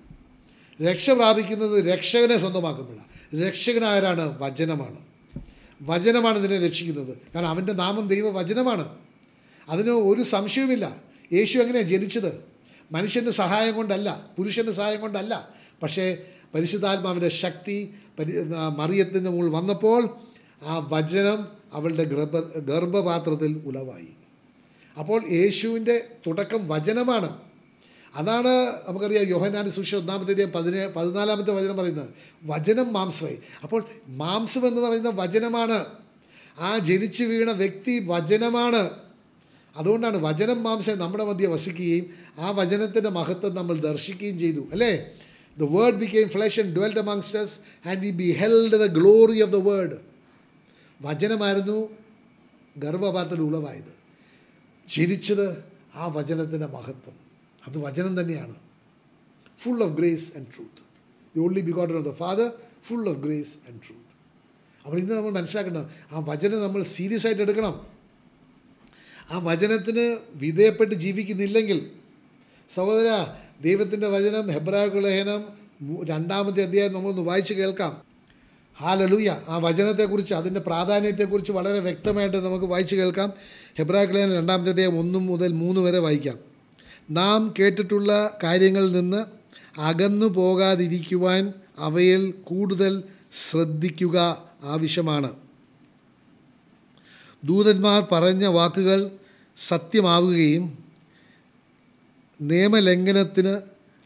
രക്ഷ പ്രാപിക്കുന്നത് രക്ഷകനെ സ്വന്തമാക്കുമ്പോഴാണ് രക്ഷകനായരാണ് വചനമാണ്. വചനമാണ് നിന്നെ രക്ഷിക്കുന്നത്. കാരണം അവന്റെ നാമം ദൈവവചനമാണ്. അതിന് ഒരു സംശയവുമില്ല. യേശു എങ്ങനെയാണ് ജനിച്ചത്? മനുഷ്യന്റെ സഹായം കൊണ്ടല്ല പുരുഷന്റെ സഹായം കൊണ്ടല്ല. പക്ഷേ പരിശുദ്ധാത്മാവിന്റെ ശക്തി പരി മറിയത്തിന്റെ മുകളിൽ വന്നപ്പോൾ ആ വചനം അവളുടെ ഗർഭ ഗർഭപാത്രത്തിൽ ഉളവായി അപ്പോൾ യേശുവിന്റെ തുടക്കം വചനമാണ്. അതാണ് നമുക്കറിയാം യോഹനാൻ സുഷ ഒന്നാമത്തെ അധ്യായം പതിനേ പതിനാലാമത്തെ വചനം പറയുന്നത്. വചനം മാംസമായി. അപ്പോൾ മാംസം എന്ന് പറയുന്ന വചനമാണ്. ആ ജനിച്ചു വീണ വ്യക്തി വചനമാണ്. അതുകൊണ്ടാണ് വചനം മാംസം നമ്മുടെ മധ്യ വസിക്കുകയും ആ വചനത്തിന്റെ മഹത്വം നമ്മൾ ദർശിക്കുകയും ചെയ്തു. അല്ലേ? The word became flesh and dwelled മാങ്സ്റ്റേഴ്സ് and we beheld the glory of the word വചനമായിരുന്നു ഗർഭപാത്രത്തിൽ ഉളവായത്. ജനിച്ചത് ആ വചനത്തിന്റെ മഹത്വം. അത് വചനം തന്നെയാണ്. Full of grace and truth the only begotten of the father full of grace and truth അപ്പോൾ ഇന്ന് നമ്മൾ മനസ്സിലാക്കണം ആ വചനം നമ്മൾ സീരിയസ് ആയിട്ട് എടുക്കണം. ആ വചനത്തിന് വിധേയപ്പെട്ട് ജീവിക്കുന്നില്ലെങ്കിൽ സഹോദര ദൈവത്തിന്റെ വചനം ഹെബ്രായ ലേഖനം രണ്ടാമത്തെ അധ്യായം നമ്മളൊന്ന് വായിച്ച് കേൾക്കാം. ഹാലലൂയ. ആ വചനത്തെക്കുറിച്ച് അതിന്റെ പ്രാധാന്യത്തെക്കുറിച്ച് വളരെ വ്യക്തമായിട്ട് നമുക്ക് വായിച്ച് കേൾക്കാം. ഹെബ്രാക്ലേൻ രണ്ടാമത്തെ അദ്ദേഹം ഒന്നും മുതൽ മൂന്ന് വരെ വായിക്കാം. നാം കേട്ടിട്ടുള്ള കാര്യങ്ങളിൽ നിന്ന് അകന്നു പോകാതിരിക്കുവാൻ അവയിൽ കൂടുതൽ ശ്രദ്ധിക്കുക ആവശ്യമാണ്. ദൂതന്മാർ പറഞ്ഞ വാക്കുകൾ സത്യമാവുകയും നിയമലംഘനത്തിന്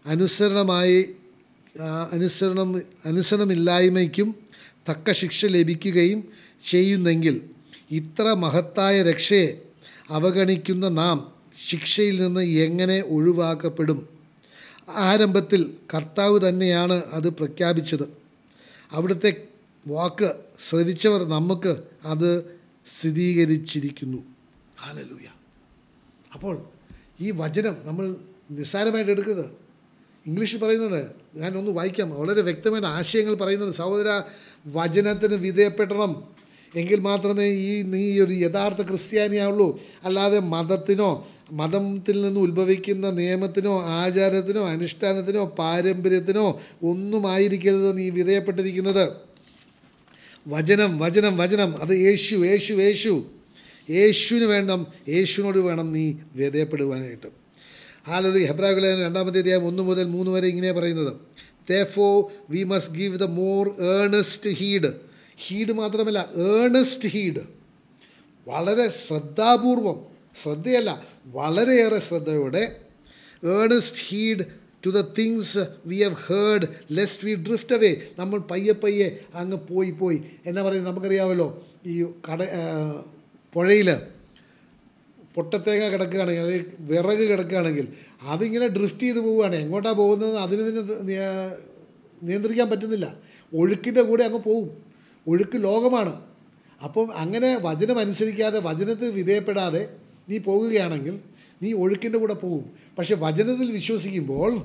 അനുസരണമായി അനുസരണം അനുസരണമില്ലായ്മയ്ക്കും തക്ക ശിക്ഷ ലഭിക്കുകയും ചെയ്യുന്നെങ്കിൽ ഇത്ര മഹത്തായ രക്ഷയെ അവഗണിക്കുന്ന നാം ശിക്ഷയിൽ നിന്ന് എങ്ങനെ ഒഴിവാക്കപ്പെടും? ആരംഭത്തിൽ കർത്താവ് തന്നെയാണ് അത് പ്രഖ്യാപിച്ചത്. അവിടുത്തെ വാക്ക് ശ്രവിച്ചവർ നമുക്ക് അത് സ്ഥിരീകരിച്ചിരിക്കുന്നു. ഹാലലൂയ അപ്പോൾ ഈ വചനം നമ്മൾ നിസ്സാരമായിട്ട് എടുക്കരുത് ഇംഗ്ലീഷിൽ പറയുന്നുണ്ട് ഞാനൊന്ന് വായിക്കാം. വളരെ വ്യക്തമായ ആശയങ്ങൾ പറയുന്നുണ്ട്. സഹോദര വചനത്തിന് വിധേയപ്പെടണം. എങ്കിൽ മാത്രമേ ഈ നീ ഒരു യഥാർത്ഥ ക്രിസ്ത്യാനിയാവുള്ളൂ. അല്ലാതെ മതത്തിനോ മതത്തിൽ നിന്ന് ഉത്ഭവിക്കുന്ന നിയമത്തിനോ ആചാരത്തിനോ അനുഷ്ഠാനത്തിനോ പാരമ്പര്യത്തിനോ ഒന്നും ആയിരിക്കരുത് നീ വിധേയപ്പെട്ടിരിക്കുന്നത്. വചനം വചനം വചനം. അത് യേശു യേശു യേശു. യേശുവിന് വേണം യേശുവിനോട് വേണം നീ വിധേയപ്പെടുവാനായിട്ട്. ഹാലൊരു ഹെബ്രാഗുലേന രണ്ടാമത്തെ അധ്യായം ഒന്ന് മുതൽ മൂന്ന് വരെ ഇങ്ങനെ പറയുന്നത്. Therefore we must give the more earnest heed. Heed മാത്രമല്ല ഏണസ്റ്റ് ഹീഡ് വളരെ ശ്രദ്ധാപൂർവം ശ്രദ്ധയല്ല വളരെയേറെ ശ്രദ്ധയോടെ earnest heed to the things we have heard lest we drift away നമ്മൾ പയ്യെ പയ്യെ അങ്ങ് പോയി പോയി. എന്നാ പറയുന്നത് നമുക്കറിയാമല്ലോ ഈ കട പുഴയിൽ പൊട്ടത്തേങ്ങ കിടക്കുകയാണെങ്കിൽ അല്ലെങ്കിൽ വിറക് കിടക്കുകയാണെങ്കിൽ അതിങ്ങനെ ഡ്രിഫ്റ്റ് ചെയ്ത് പോവുകയാണ്. എങ്ങോട്ടാണ് പോകുന്നത് അതിന് തന്നെ നിയ- നിയന്ത്രിക്കാൻ പറ്റുന്നില്ല. ഒഴുക്കിന്റെ കൂടെ അങ്ങ് പോവും. ഒഴുക്ക് ലോകമാണ്. അപ്പം അങ്ങനെ വചനം അനുസരിക്കാതെ വചനത്തിൽ വിധേയപ്പെടാതെ നീ പോകുകയാണെങ്കിൽ നീ ഒഴുക്കിന്റെ കൂടെ പോകും പക്ഷെ വചനത്തിൽ വിശ്വസിക്കുമ്പോൾ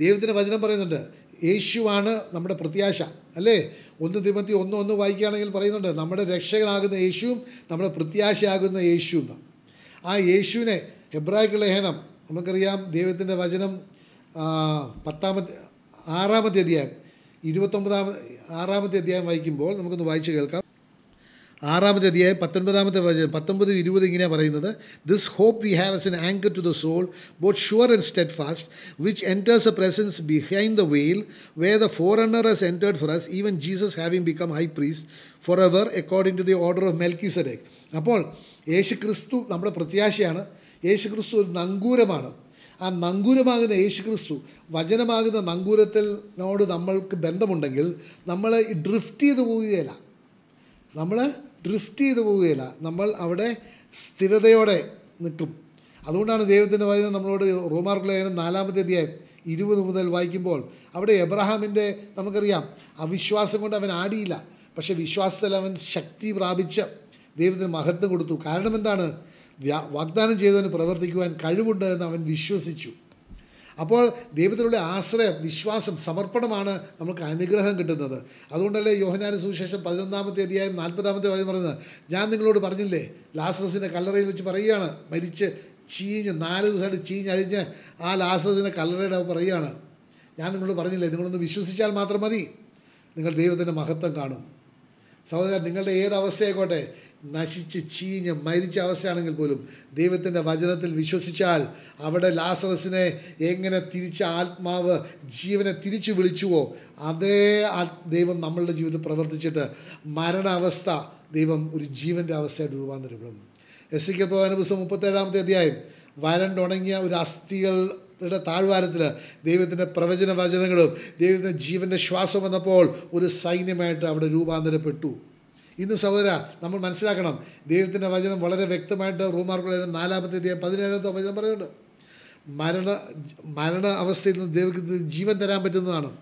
ദൈവത്തിന്റെ വചനം പറയുന്നുണ്ട് യേശുവാണ് നമ്മുടെ പ്രത്യാശ. അല്ലേ? ഒന്ന് തിമത്തി ഒന്ന് ഒന്ന് വായിക്കുകയാണെങ്കിൽ പറയുന്നുണ്ട് നമ്മുടെ രക്ഷകനാകുന്ന യേശുവും നമ്മുടെ പ്രത്യാശയാകുന്ന യേശു എന്നാണ് ആ യേശുവിനെ ഹെബ്രായ്ക്ക് ലേഖനം നമുക്കറിയാം ദൈവത്തിന്റെ വചനം പത്താമത്തെ ആറാമത്തെ അധ്യായം ഇരുപത്തൊമ്പതാമത് ആറാമത്തെ അധ്യായം വായിക്കുമ്പോൾ നമുക്കൊന്ന് വായിച്ച് കേൾക്കാം. ആറാമത്തെ അധ്യായം പത്തൊൻപതാമത്തെ വചനം പത്തൊമ്പത് ഇരുപത് ഇങ്ങനെ പറയുന്നത്. This hope we have as an anchor to the soul both sure and steadfast which enters a presence behind the veil where the forerunner has entered for us even Jesus having become high priest forever according to the order of Melchizedek അപ്പോൾ യേശു ക്രിസ്തു നമ്മുടെ പ്രത്യാശയാണ്. യേശു ക്രിസ്തു ഒരു നങ്കൂരമാണ്. ആ നങ്കൂരമാകുന്ന യേശു ക്രിസ്തു വചനമാകുന്ന നങ്കൂരത്തിനോട് നമ്മൾക്ക് ബന്ധമുണ്ടെങ്കിൽ നമ്മൾ drift ചെയ്ത് പോവുകയില്ല. നമ്മൾ ഡ്രിഫ്റ്റ് ചെയ്തു പോവുകയില്ല. നമ്മൾ അവിടെ സ്ഥിരതയോടെ നിൽക്കും. അതുകൊണ്ടാണ് ദൈവത്തിന്റെ വചനം നമ്മളോട് റോമാർക്ക് ലേഖനം നാലാമത്തെ അധ്യായം ഇരുപത് മുതൽ വായിക്കുമ്പോൾ അവിടെ എബ്രഹാമിന്റെ നമുക്കറിയാം അവിശ്വാസം കൊണ്ട് അവൻ ആടിയില്ല. പക്ഷേ വിശ്വാസത്തിൽ അവൻ ശക്തി പ്രാപിച്ച് ദൈവത്തിന് മഹത്വം കൊടുത്തു. കാരണം എന്താണ്? വാഗ്ദാനം ചെയ്തവന് പ്രവർത്തിക്കുവാൻ കഴിവുണ്ട് എന്ന് അവൻ വിശ്വസിച്ചു. അപ്പോൾ ദൈവത്തിലുള്ള ആശ്രയം വിശ്വാസം സമർപ്പണമാണ് നമുക്ക് അനുഗ്രഹം കിട്ടുന്നത്. അതുകൊണ്ടല്ലേ യോഹനാന സുവിശേഷം പതിനൊന്നാമത്തെ അധ്യായം നാൽപ്പതാമത്തെ വാദ്യം പറയുന്നത്? ഞാൻ നിങ്ങളോട് പറഞ്ഞില്ലേ ലാസറസിന്റെ കല്ലറയിൽ വെച്ച് പറയുകയാണ്. മരിച്ച് ചീഞ്ഞ് നാല് ദിവസമായിട്ട് ചീഞ്ഞഴിഞ്ഞ് ആ ലാസറസിന്റെ കല്ലറയുടെ പറയുകയാണ്. ഞാൻ നിങ്ങളോട് പറഞ്ഞില്ലേ നിങ്ങളൊന്ന് വിശ്വസിച്ചാൽ മാത്രം മതി. നിങ്ങൾ ദൈവത്തിന്റെ മഹത്വം കാണും. സഹോദരൻ നിങ്ങളുടെ ഏത് അവസ്ഥയായിക്കോട്ടെ നശിച്ച് ചീഞ്ഞ് മരിച്ച അവസ്ഥയാണെങ്കിൽ പോലും ദൈവത്തിന്റെ വചനത്തിൽ വിശ്വസിച്ചാൽ അവിടെ ലാസറസിനെ എങ്ങനെ തിരിച്ച ആത്മാവ് ജീവനെ തിരിച്ചു വിളിച്ചുവോ അതേ ദൈവം നമ്മളുടെ ജീവിതത്തിൽ പ്രവർത്തിച്ചിട്ട് മരണാവസ്ഥ ദൈവം ഒരു ജീവന്റെ അവസ്ഥയായിട്ട് രൂപാന്തരപ്പെടും. എസ് സി കെ പ്രവാന പുസ്തകം മുപ്പത്തേഴാമത്തെ അധ്യായം വരണ്ടുണങ്ങിയ ഒരു അസ്ഥികളുടെ താഴ്വാരത്തിൽ ദൈവത്തിന്റെ പ്രവചന വചനങ്ങളും ദൈവത്തിന്റെ ജീവന്റെ ശ്വാസം വന്നപ്പോൾ ഒരു സൈന്യമായിട്ട് അവിടെ രൂപാന്തരപ്പെട്ടു. ഇന്ന് സഹോദര നമ്മൾ മനസ്സിലാക്കണം. ദൈവത്തിന്റെ വചനം വളരെ വ്യക്തമായിട്ട് റൂമാർക്കുള്ള നാലാമത്തെ അധ്യായം പതിനേഴാമത്തെ വചനം പറയുന്നുണ്ട്. മരണ മരണ അവസ്ഥയിൽ നിന്ന് ദൈവത്തിന് ജീവൻ തരാൻ പറ്റുന്നതാണ്.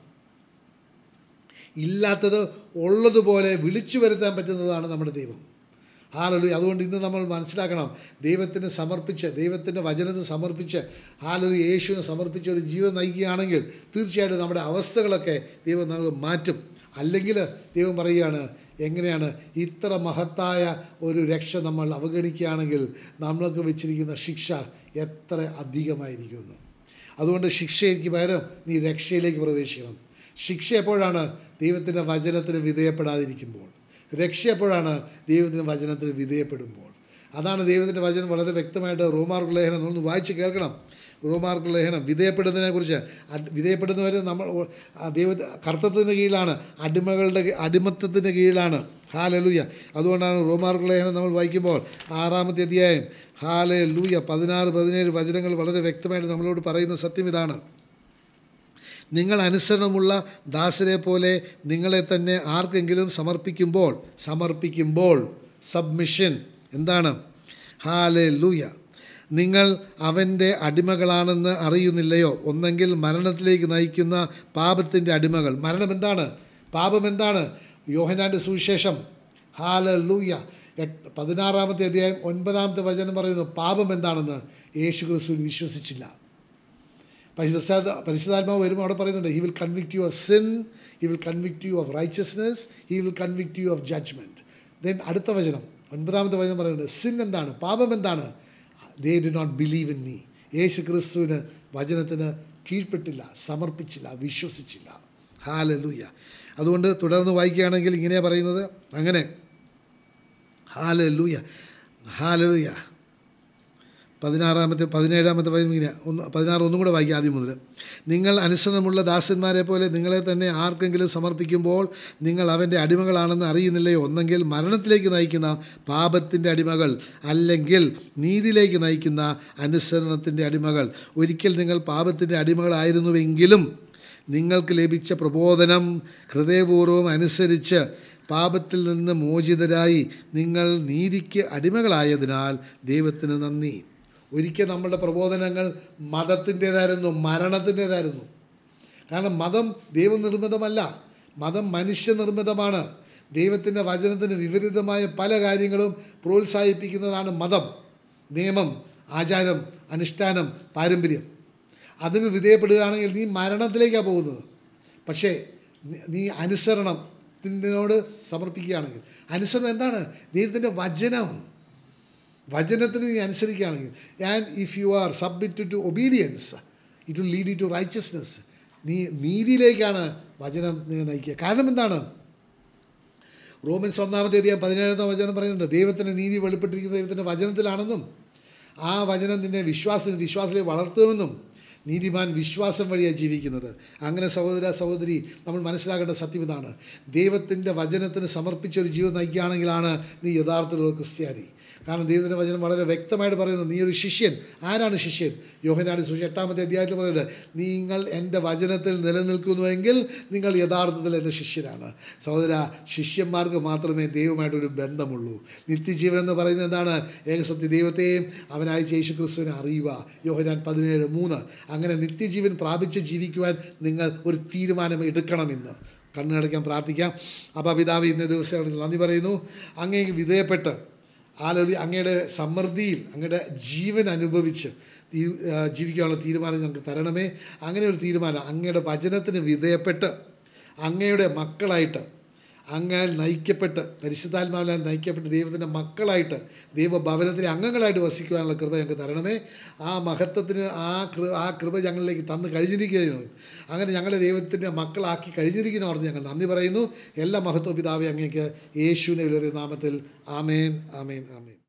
ഇല്ലാത്തത് ഉള്ളതുപോലെ വിളിച്ചു വരുത്താൻ പറ്റുന്നതാണ് നമ്മുടെ ദൈവം. ഹാലലു അതുകൊണ്ട് ഇന്ന് നമ്മൾ മനസ്സിലാക്കണം. ദൈവത്തിന് സമർപ്പിച്ച് ദൈവത്തിന്റെ വചനത്തിന് സമർപ്പിച്ച് ഹാലലു യേശുവിന് സമർപ്പിച്ച് ഒരു ജീവൻ നയിക്കുകയാണെങ്കിൽ തീർച്ചയായിട്ടും നമ്മുടെ അവസ്ഥകളൊക്കെ ദൈവം നമുക്ക് മാറ്റും. അല്ലെങ്കിൽ ദൈവം പറയുകയാണ് എങ്ങനെയാണ് ഇത്ര മഹത്തായ ഒരു രക്ഷ നമ്മൾ അവഗണിക്കുകയാണെങ്കിൽ നമ്മൾക്ക് വെച്ചിരിക്കുന്ന ശിക്ഷ എത്ര അധികമായിരിക്കുമെന്ന് അതുകൊണ്ട് ശിക്ഷയ്ക്ക് പകരം നീ രക്ഷയിലേക്ക് പ്രവേശിക്കണം. ശിക്ഷ എപ്പോഴാണ് ദൈവത്തിന്റെ വചനത്തിന് വിധേയപ്പെടാതിരിക്കുമ്പോൾ? രക്ഷ എപ്പോഴാണ് ദൈവത്തിന്റെ വചനത്തിന് വിധേയപ്പെടുമ്പോൾ? അതാണ് ദൈവത്തിന്റെ വചനം വളരെ വ്യക്തമായിട്ട് റോമാർക്ക് ലേഖനം ഒന്ന് വായിച്ച് കേൾക്കണം. റോമാർക്ക് ലേഖനം വിധേയപ്പെടുന്നതിനെക്കുറിച്ച് വിധേയപ്പെടുന്നവർ നമ്മൾ ദൈവ കർത്തത്തിന് കീഴിലാണ് അടിമകളുടെ അടിമത്തത്തിന്റെ കീഴിലാണ്. ഹാലലൂയ. അതുകൊണ്ടാണ് റോമാർക്ക് ലേഖനം നമ്മൾ വായിക്കുമ്പോൾ ആറാമത്തെ അധ്യായം ഹാല ലൂയ പതിനാറ് പതിനേഴ് വചനങ്ങൾ വളരെ വ്യക്തമായിട്ട് നമ്മളോട് പറയുന്ന സത്യം ഇതാണ്. നിങ്ങൾ അനുസരണമുള്ള ദാസരെ പോലെ നിങ്ങളെ തന്നെ ആർക്കെങ്കിലും സമർപ്പിക്കുമ്പോൾ സമർപ്പിക്കുമ്പോൾ സബ്മിഷൻ എന്താണ്? ഹാലെ ലൂയ നിങ്ങൾ അവന്റെ അടിമകളാണെന്ന് അറിയുന്നില്ലയോ? ഒന്നെങ്കിൽ മരണത്തിലേക്ക് നയിക്കുന്ന പാപത്തിന്റെ അടിമകൾ. മരണം എന്താണ്? പാപം എന്താണ്? യോഹനാന്റെ സുവിശേഷം. ഹാല ലൂയ എട്ട് പതിനാറാമത്തെ അധ്യായം ഒൻപതാമത്തെ വചനം പറയുന്നു പാപം എന്താണെന്ന് യേശു ക്രിസ്തുവിൽ വിശ്വസിച്ചില്ല. പരിശുദ്ധ പരിശുദ്ധാത്മാവ് വരുമ്പോൾ അവിടെ പറയുന്നുണ്ട് he will convict you of sin he will convict you of righteousness he will convict you of judgment then അടുത്ത വചനം ഒൻപതാമത്തെ വചനം പറയുന്നുണ്ട് സിൻ എന്താണ്? പാപം എന്താണ്? They do not believe in me യേശു ക്രിസ്തുവിന് വചനത്തിന് കീഴ്പ്പെട്ടില്ല സമർപ്പിച്ചില്ല വിശ്വസിച്ചില്ല. ഹാലലൂയ അതുകൊണ്ട് തുടർന്ന് വായിക്കുകയാണെങ്കിൽ ഇങ്ങനെയാണ് പറയുന്നത്. അങ്ങനെ. ഹാലലൂയ ഹാലലൂയ പതിനാറാമത്തെ പതിനേഴാമത്തെ ഇങ്ങനെ ഒന്ന് പതിനാറ് ഒന്നും കൂടെ വായിക്കുക ആദ്യം മുതൽ. നിങ്ങൾ അനുസരണമുള്ള ദാസന്മാരെ പോലെ നിങ്ങളെ തന്നെ ആർക്കെങ്കിലും സമർപ്പിക്കുമ്പോൾ നിങ്ങൾ അവന്റെ അടിമകളാണെന്ന് അറിയുന്നില്ലയോ? ഒന്നെങ്കിൽ മരണത്തിലേക്ക് നയിക്കുന്ന പാപത്തിന്റെ അടിമകൾ അല്ലെങ്കിൽ നീതിയിലേക്ക് നയിക്കുന്ന അനുസരണത്തിന്റെ അടിമകൾ. ഒരിക്കൽ നിങ്ങൾ പാപത്തിന്റെ അടിമകളായിരുന്നുവെങ്കിലും നിങ്ങൾക്ക് ലഭിച്ച പ്രബോധനം ഹൃദയപൂർവം അനുസരിച്ച് പാപത്തിൽ നിന്ന് മോചിതരായി നിങ്ങൾ നീതിക്ക് അടിമകളായതിനാൽ ദൈവത്തിന് നന്ദി. ഒരിക്കൽ നമ്മളുടെ പ്രബോധനങ്ങൾ മതത്തിന്റേതായിരുന്നു മരണത്തിന്റേതായിരുന്നു. കാരണം മതം ദൈവനിർമ്മിതമല്ല മതം മനുഷ്യനിർമ്മിതമാണ്. ദൈവത്തിന്റെ വചനത്തിന് വിപരീതമായ പല കാര്യങ്ങളും പ്രോത്സാഹിപ്പിക്കുന്നതാണ് മതം. നിയമം ആചാരം അനുഷ്ഠാനം പാരമ്പര്യം. അതിന് വിധേയപ്പെടുകയാണെങ്കിൽ നീ മരണത്തിലേക്കാണ് പോകുന്നത്. പക്ഷേ നീ- അനുസരണത്തിനോട് സമർപ്പിക്കുകയാണെങ്കിൽ അനുസരണം എന്താണ്? ദൈവത്തിന്റെ വചനം. വചനത്തിന് നീ അനുസരിക്കുകയാണെങ്കിൽ and if you are submitted to obedience it will lead you to righteousness നീ നീതിയിലേക്കാണ് വചനം നിങ്ങൾ നയിക്കുക. കാരണം എന്താണ്? റോമൻസ് ഒന്നാമത്തെ അധികം പതിനേഴാമത്തെ വചനം പറയുന്നുണ്ട് ദൈവത്തിന്റെ നീതി വെളിപ്പെട്ടിരിക്കുന്ന ദൈവത്തിന്റെ വചനത്തിലാണെന്നും ആ വചനം നിന്നെ വിശ്വാസം വിശ്വാസത്തിലേക്ക് വളർത്തുമെന്നും നീതിമാൻ വിശ്വാസം വഴിയാണ് ജീവിക്കുന്നത്. അങ്ങനെ സഹോദര സഹോദരി നമ്മൾ മനസ്സിലാക്കേണ്ട സത്യം ഇതാണ്. ദൈവത്തിന്റെ വചനത്തിന് സമർപ്പിച്ച ഒരു ജീവിതം നയിക്കുകയാണെങ്കിലാണ് നീ യഥാർത്ഥത്തിലുള്ള ക്രിസ്ത്യാനി. കാരണം ദൈവത്തിന്റെ വചനം വളരെ വ്യക്തമായിട്ട് പറയുന്നു നീ ഒരു ശിഷ്യൻ. ആരാണ് ശിഷ്യൻ? യോഹനാടി സുഷ എട്ടാമത്തെ അധ്യായത്തിൽ പറയുന്നത് നിങ്ങൾ എന്റെ വചനത്തിൽ നിലനിൽക്കുന്നുവെങ്കിൽ നിങ്ങൾ യഥാർത്ഥത്തിൽ എന്റെ ശിഷ്യനാണ് സഹോദര ശിഷ്യന്മാർക്ക് മാത്രമേ ദൈവമായിട്ടൊരു ബന്ധമുള്ളൂ. നിത്യജീവൻ എന്ന് പറയുന്നത് എന്താണ്? ഏകസത്യ ദൈവത്തെയും അവനായ യേശു ക്രിസ്തുവിനെ അറിയുക. യോഹനാൻ പതിനേഴ് മൂന്ന്. അങ്ങനെ നിത്യജീവൻ പ്രാപിച്ച് ജീവിക്കുവാൻ നിങ്ങൾ ഒരു തീരുമാനം എടുക്കണമെന്ന്. കണ്ണുകടയ്ക്കാൻ പ്രാർത്ഥിക്കാം. അപ്പോൾ പിതാവ് ഇന്ന ദിവസം നന്ദി പറയുന്നു. അങ്ങേക്ക് വിധേയപ്പെട്ട് ആലോലി അങ്ങയുടെ സമൃദ്ധിയിൽ അങ്ങയുടെ ജീവൻ അനുഭവിച്ച് ജീവിക്കാനുള്ള തീരുമാനം ഞങ്ങൾക്ക് തരണമേ. അങ്ങനെ ഒരു തീരുമാനം അങ്ങയുടെ വചനത്തിന് വിധേയപ്പെട്ട് അങ്ങയുടെ മക്കളായിട്ട് അങ്ങാൽ നയിക്കപ്പെട്ട് പരിശുദ്ധാത്മാവിനാൽ നയിക്കപ്പെട്ട് ദൈവത്തിന്റെ മക്കളായിട്ട് ദൈവഭവനത്തിന് അംഗങ്ങളായിട്ട് വസിക്കുവാനുള്ള കൃപ ഞങ്ങൾക്ക് തരണമേ. ആ മഹത്വത്തിന് ആ കൃ ആ കൃപ ഞങ്ങളിലേക്ക് തന്നു കഴിഞ്ഞിരിക്കുകയാണ്. അങ്ങനെ ഞങ്ങളെ ദൈവത്തിന്റെ മക്കളാക്കി കഴിഞ്ഞിരിക്കുന്ന ഓർത്ത് ഞങ്ങൾ നന്ദി പറയുന്നു. എല്ലാ മഹത്വ പിതാവെ അങ്ങേക്ക് യേശുവിനെ വിലറിയ നാമത്തിൽ ആമേൻ ആമേൻ ആമേൻ.